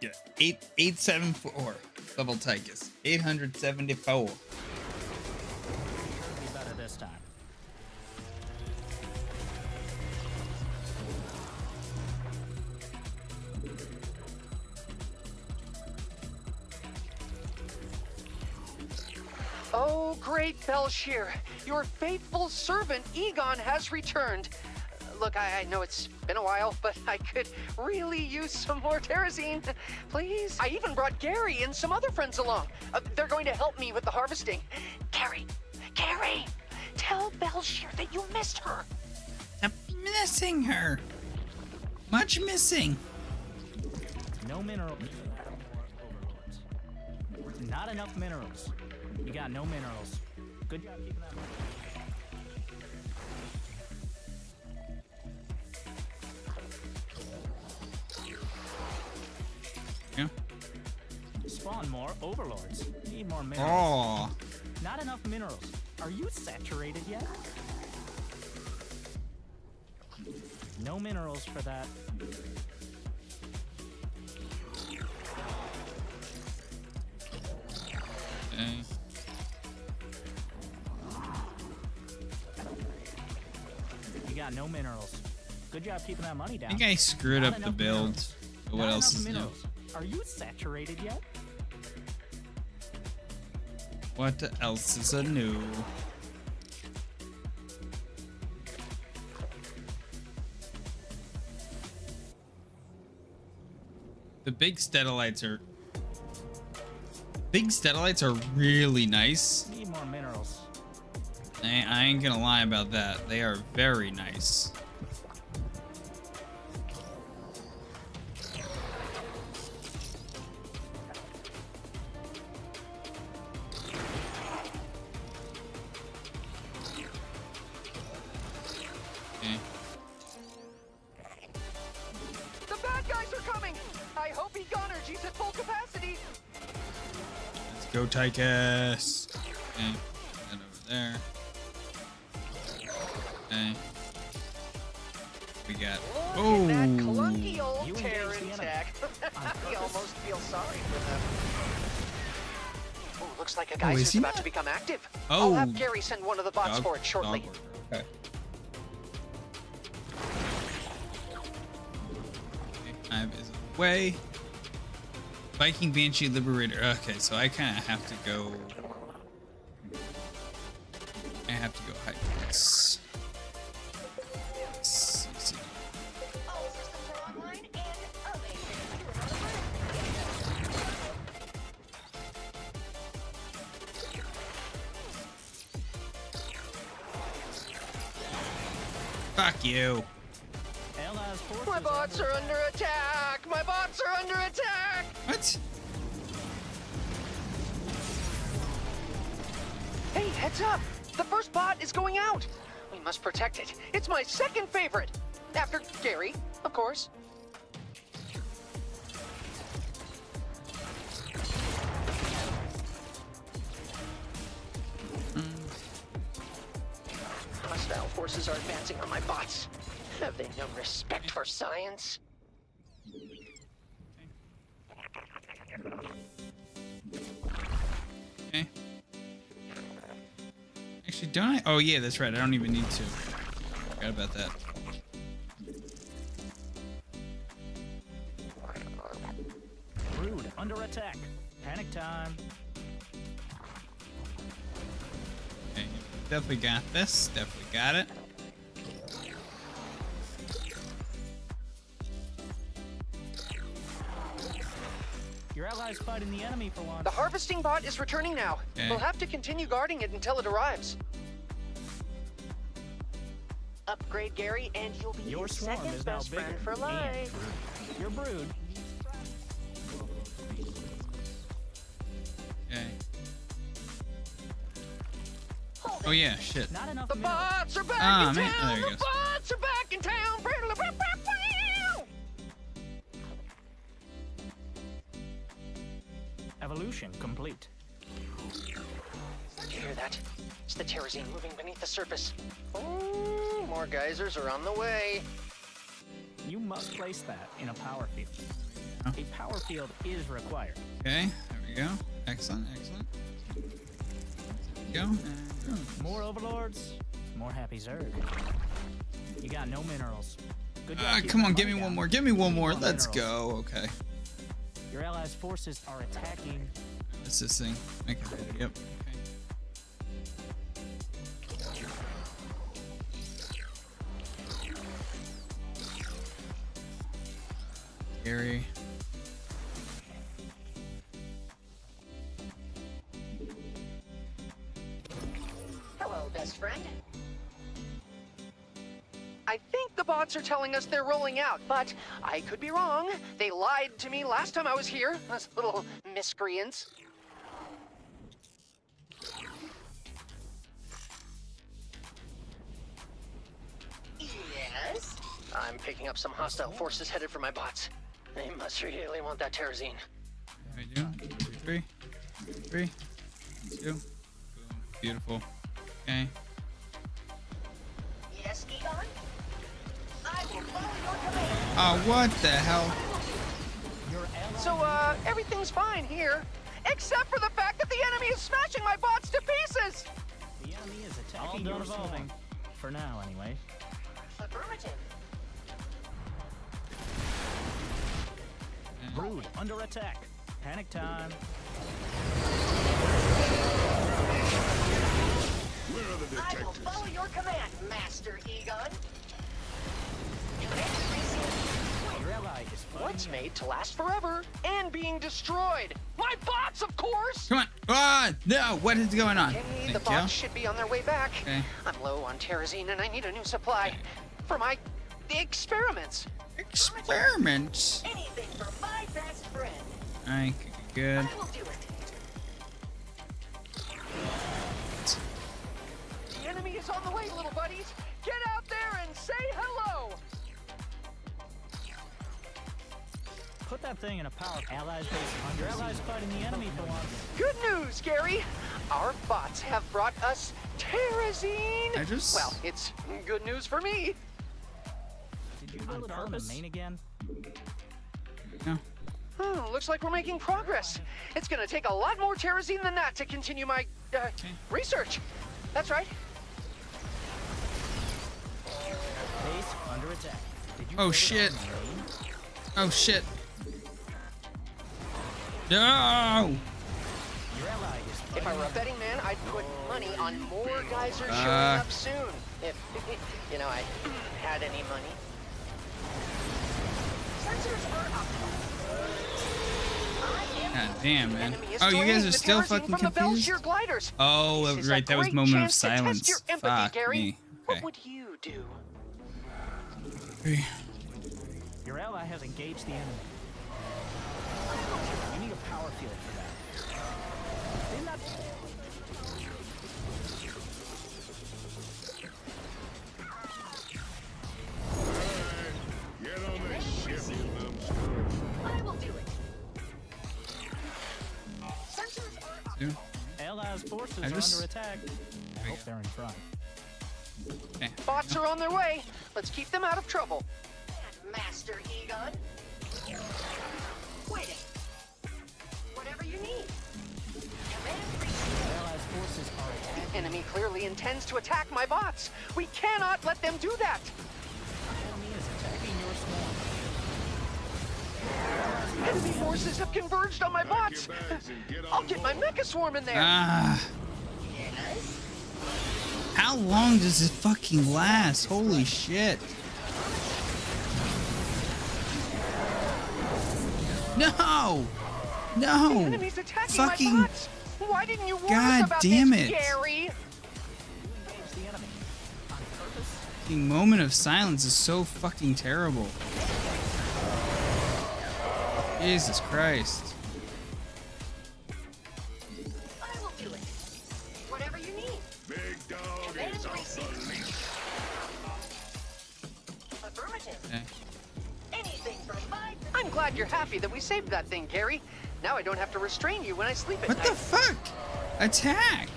Yeah, eight eight seven four level Tychus. Eight hundred seventy four. Be better this time. Oh, great Bel'Shir! Your faithful servant Egon has returned. Look, I, I know it's been a while, but I could really use some more terrazine. Please? I even brought Gary and some other friends along. Uh, they're going to help me with the harvesting. Gary! Gary! Tell Bel'Shir that you missed her. I'm missing her. Much missing. No mineral. Not enough minerals. You got no minerals. Good job keeping that. More overlords. Need more minerals. Oh. Not enough minerals. Are you saturated yet? No minerals for that. Okay. You got no minerals. Good job keeping that money down. I think I screwed Not up the build. minerals. But what Not else is new? Are you saturated yet? What else is a new? The big Stetellites are big Stetellites are really nice. Need more minerals. I, I ain't gonna lie about that. They are very nice. Go, Tychus. Okay. That over there. Okay. We got. Oh. that clunky old Terran tech. I almost feel sorry for them. Oh, looks like a Oh, geyser's is he about not- to become active. Oh. I'll have Gary send one of the bots Dog- for it shortly. dog order. Okay. Okay, Hive is away. Viking Banshee Liberator. Okay, so I kind of have to go. I have to go amazing. Fuck you. Bot is going out! We must protect it. It's my second favorite! After Gary, of course. Mm. Hostile forces are advancing on my bots. Have they no respect for science? Okay. Actually, don't I? Oh, yeah, that's right. I don't even need to. Forgot about that. Brood under attack. Panic time. Okay, definitely got this. Definitely got it. Your allies fighting the enemy for once. The harvesting bot is returning now. Okay. We'll have to continue guarding it until it arrives. Upgrade Gary, and you'll be Your swarm second is now best bigger friend for life. Your brood. Okay. Oh yeah, shit. Not The bots are back Ah, in man. town! There the goes. bots are back in town! Evolution complete. You hear that? It's the terrazine moving beneath the surface. Oh, more geysers are on the way. You must place that in a power field. A power field is required. Okay, there we go. Excellent, excellent. There we go. And boom. More overlords, more happy Zerg. You got no minerals. Good job Ah, come on, give money me one more. Give me one more. More Let's minerals. go. Okay. Your allies' forces are attacking. What's this thing? Okay. Yep. Gary. Hello, best friend. I think the bots are telling us they're rolling out, but I could be wrong. They lied to me last time I was here. Those little miscreants. Yes? I'm picking up some hostile forces headed for my bots. They must really want that terrazine. I do. Three, three, two. Boom. Beautiful. Okay. Yes, Egon? I will follow your command. Oh, what the hell? So, uh, everything's fine here. Except for the fact that the enemy is smashing my bots to pieces! the enemy is All attacking done your evolving. For now, anyway. Affirmative. Brood under attack. Panic time. Where are the detectives? I will follow your command, Master Egon. Your ally is fighting What's made to last forever and being destroyed? My bots, of course! Come on. Ah, no. What is going on? Okay, Thank the you. bots should be on their way back. Okay. I'm low on terrazine and I need a new supply for my experiments. Experiments. Anything for my best friend. Alright, good. I will do it. The enemy is on the way, little buddies. Get out there and say hello. Put that thing in a power. Allies base. Your allies fighting the enemy for once. Good news, Gary. Our bots have brought us terrazine. I just- Well, it's good news for me. Did you build it on the main again? No. Hmm, looks like we're making progress. It's gonna take a lot more terrazine than that to continue my uh, research. That's right. Base under attack. Did you Oh, build it on shit. Oh shit. No. Your ally is If I were a betting man, I'd put money on more geysers showing Uh. up soon. If, you know, I had any money. Sensors are up. I God damn, man. Oh, you guys are still fucking confused? Oh, This is a right. That was great moment of chance to test silence. your empathy, Fuck Gary. me. What would you do? Your ally has engaged the enemy. You need a power field for that. Forces I are just- under attack? I hope they're in front. Okay. Bots are on their way. Let's keep them out of trouble. Master Egon. Waiting. Whatever you need. Command received. Your allies' forces are attacking. Enemy clearly intends to attack my bots. We cannot let them do that. Enemy is attacking your swarm. Enemy forces have converged on my bots. your bags and get on I'll get my mecha swarm in there. Ah. How long does this fucking last? Holy shit. No! No! Fucking. Why didn't you warn God about damn this, it. Gary? The enemy. On purpose? fucking moment of silence is so fucking terrible. Jesus Christ. Dog Command is off received. the leash. Affirmative. Okay. Anything for my I'm glad you're happy that we saved that thing, Gary. Now I don't have to restrain you when I sleep at What night. the fuck? Attack!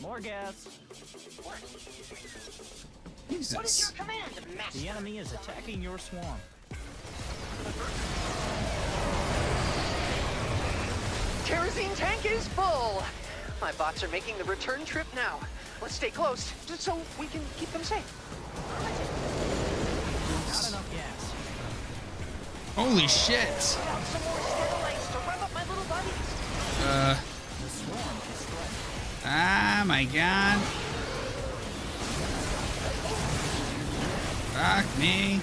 More gas. What? What is Jesus. your command, Master? The enemy is attacking your swarm. Terrazine tank is full. My bots are making the return trip now. Let's stay close, just so we can keep them safe. Not enough gas. Holy shit. Some more steroids to rev up my little buddies. Uh, The swarm is threatened. ah, my god. Fuck me.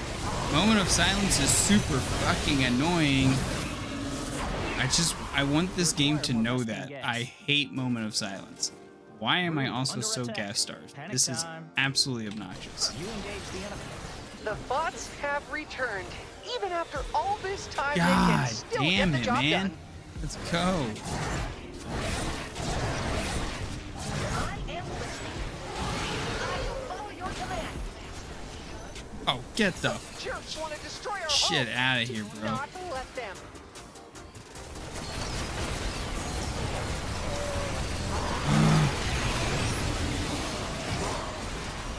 Moment of silence is super fucking annoying. I just, I want this game to know that. I hate moment of silence. Why am I also so gas starved? This is absolutely obnoxious. The enemy. Bots have returned. Even after all this time, God still damn get the it, job man. done. Let's go. I am listening. I will follow your command. Oh, get the Jerks want to destroy our shit out of here, Do bro.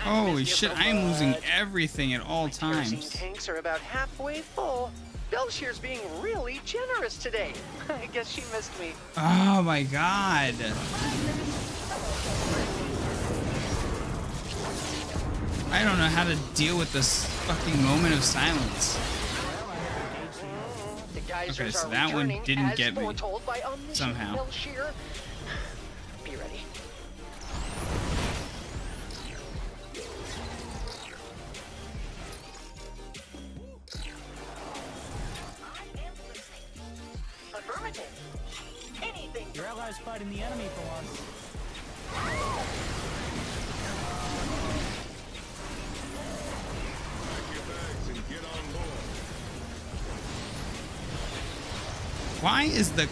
Holy shit, so I am losing everything at all times. tanks are about halfway full. Bel'Shir's being really generous today. I guess she missed me. Oh my god. I don't know how to deal with this fucking moment of silence. Okay, so that one didn't get me. foretold by omniscient Somehow. Affirmative. Anything. Your allies fighting the enemy for once. Pack your bags and get on board. Why is the...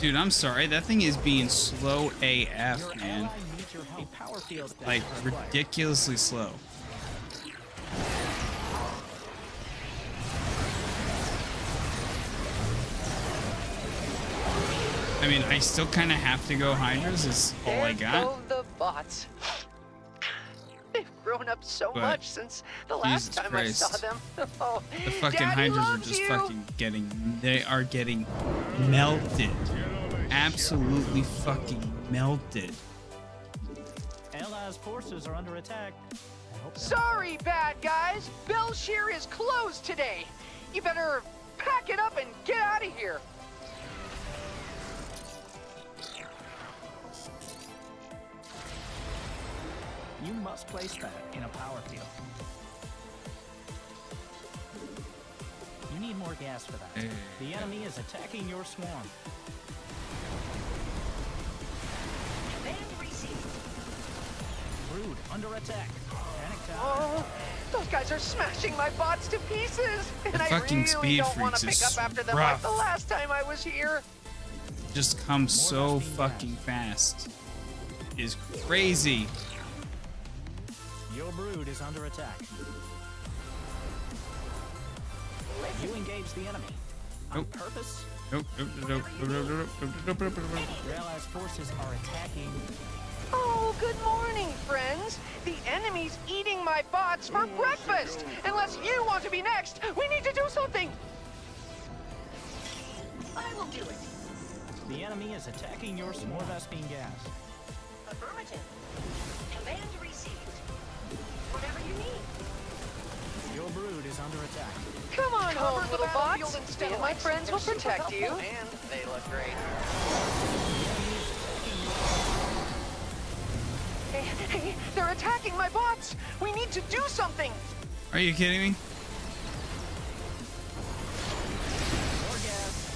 Dude, I'm sorry. That thing is being slow AF, man. ally needs your help. A power field Like, ridiculously slow. I mean, I still kind of have to go Hydras is all I There got. go the bots. They've grown up so But, much since the last Jesus time Christ. I saw them. Oh, The fucking Daddy Hydras are just you. fucking getting, they are getting melted. Absolutely fucking melted. Allies' forces are under attack. I hope that- Sorry, bad guys. Bel'Shir is closed today. You better pack it up and get out of here. You must place that in a power field. You need more gas for that. Eh. The enemy is attacking your swarm. Command received. Brood under attack. Panic time. Oh, those guys are smashing my bots to pieces. And I fucking really Speed don't want to pick up after them rough. like the last time I was here. Just comes so gas being fucking fast. Is crazy. Your brood is under attack. You engage the enemy. On Nope. purpose, Nope, nope, nope, nope, nope, nope, nope, nope, nope, nope, nope, nope. your allies' forces are attacking. Oh, good morning, friends. The enemy's eating my bots for breakfast. Unless you want to be next, we need to do something. I will do it. The enemy is attacking your swarm. More Vespene gas. Affirmative. Command received. Whatever you need. Your brood is under attack. Come on Cover home, the little battlefield bots. instead And my friends will protect you. And they look great. Hey, hey, they're attacking my bots. We need to do something. Are you kidding me? More gas.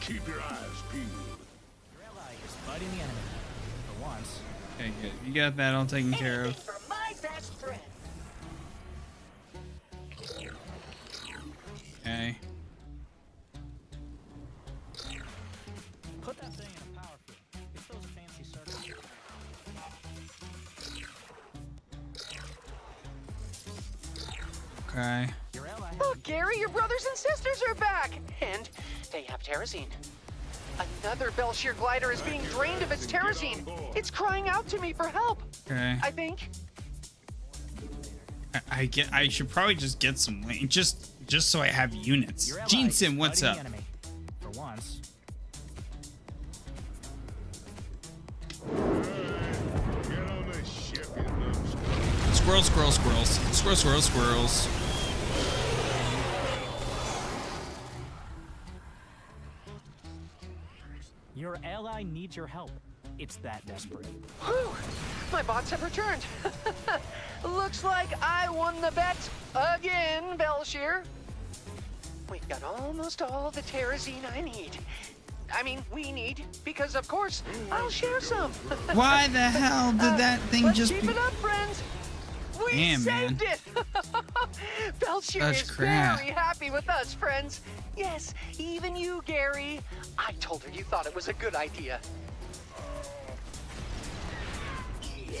Keep your eyes peeled. Your ally is fighting the enemy. For once. Okay, good. You got that all taken care of. for my best friend. Okay. Put that thing in a power field. It throws fancy circle. Okay. Your ally has Look, Gary, your brothers and sisters are back! And they have terrazine. Another Bel'Shir glider is being drained of its terrazine. It's crying out to me for help, Okay. I think. I, I get. I should probably just get some link, just just so I have units. Your Gene Sim, what's up? the enemy. For once. Get on the ship, you numbskull. Squirrel, squirrel, squirrels. Squirrel, squirrel, squirrels. Your ally needs your help. It's that desperate. Whew! My bots have returned. Looks like I won the bet again, Bel'Shir. We've got almost all the terrazine I need. I mean, we need, because of course, I'll share some. Why the hell did Uh, that thing Let's just keep it up, friends. We Damn, saved man. it. Bel'Shir Such is crap. very happy with us, friends. Yes, even you, Gary. I told her you thought it was a good idea.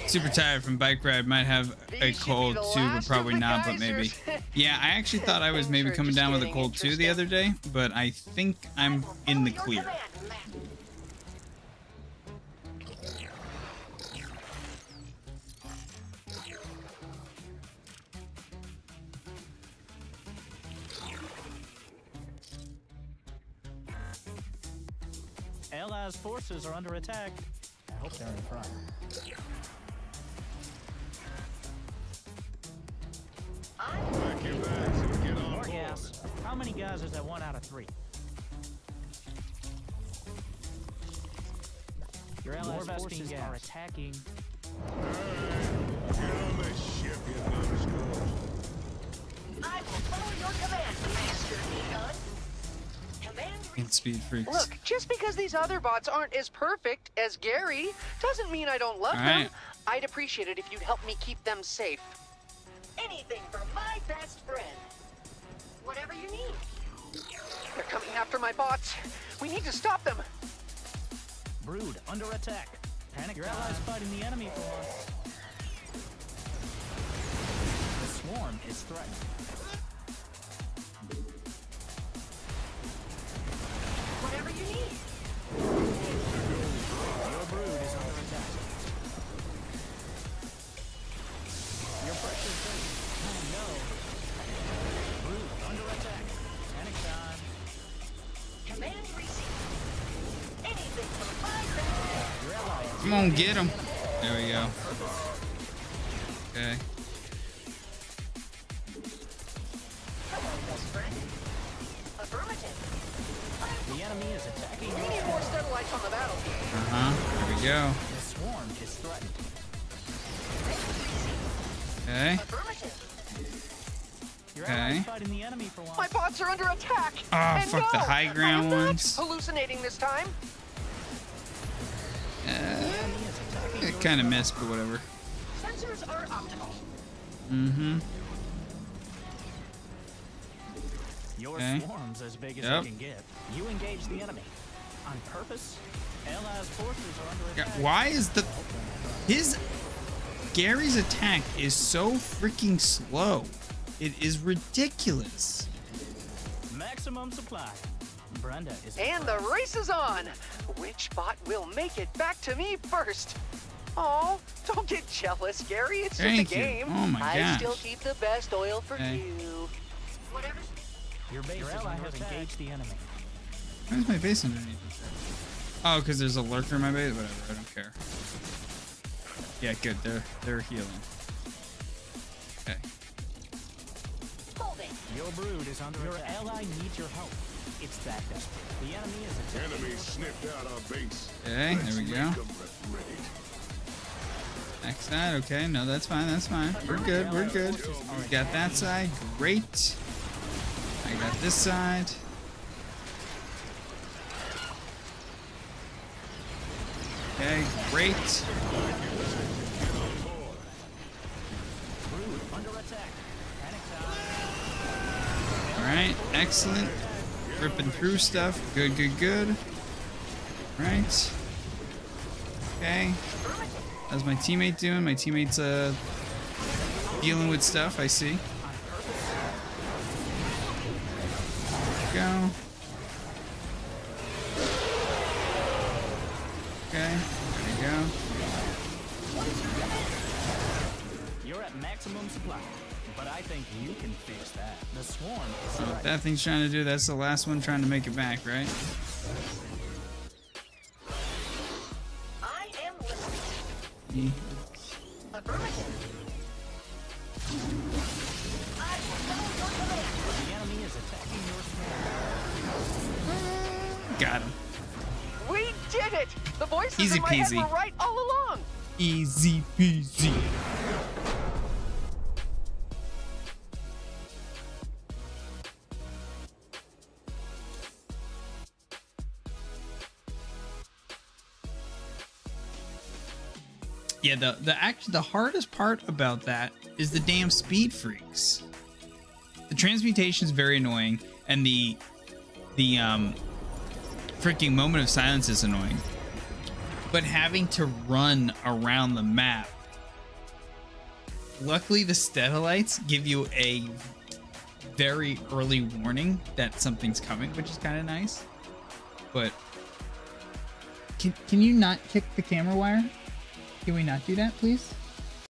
Super tired from bike ride. Might have a These cold too, but probably not. But maybe. Yeah, I actually thought I was maybe coming down with a cold too the other day, but I think I'm in the clear. Command, forces are under attack. I hope they're in front. Pack your bags and get on More board. gas. How many guys is that one out of three? Your allies' forces are attacking. Get on the ship, you numbskulls. I will follow your command, Master Egon. Command And speed freaks. Look, just because these other bots aren't as perfect as Gary doesn't mean I don't love All them. right. I'd appreciate it if you'd help me keep them safe. anything for my best friend. Whatever you need. They're coming after my bots. We need to stop them. Brood under attack. Panic Your allies fighting the enemy for once. The swarm is threatened. Come on, get him. There we go. Enemy is attacking We need more Stetellites on the battlefield. Uh huh. There we go. The swarm is threatened. Okay. Affirmative. Your Okay. fighting the enemy for once. My bots are under attack. Ah, and fuck the high ground I am ones. Not hallucinating this time. The enemy is attacking It kind of missed, but whatever. Sensors are optimal. Mm-hmm. Your Okay. swarm's as big as Yep. they can get. You engage the enemy. On purpose, Allies' forces are under Yeah, why is the his Gary's attack is so freaking slow? It is ridiculous. Maximum supply. Brenda is And the race is on. Which bot will make it back to me first? Oh, don't get jealous, Gary. It's Thank just a you. game. Oh my I still keep the best oil for Okay. you. Whatever. your base your ally has engaged the enemy. Where's my base underneath? Oh, because there's a lurker in my base. Whatever. I don't care. Yeah, good. They're they're healing. Okay. Holding. Your brood is under your attack. Your ally needs your help. It's that desperate. The enemy is attacking. Enemy sniffed out our base. Okay, Let's there we make go. 'em regret it. Next side. Okay, no, that's fine. That's fine. We're good. We're good. We got that side. Great. Got this side. Okay, great. Alright, excellent. Ripping through stuff. Good, good, good. Right. Okay. How's my teammate doing? My teammate's uh dealing with stuff, I see. Maximum supply, but I think you can fix that. The swarm is So right. that thing's trying to do, that's the last one trying to make it back, right? I am listening. Hmm. Affirmative. I will follow your command. The enemy is attacking your swarm. Got him. We did it! The voices Easy in my head were right all along. Easy peasy. Yeah, the the act the hardest part about that is the damn speed freaks. The transmutation is very annoying, and the the um freaking moment of silence is annoying but having to run around the map. Luckily, the Stetellites give you a very early warning that something's coming, which is kind of nice. But can can you not kick the camera wire? Can we not do that, please?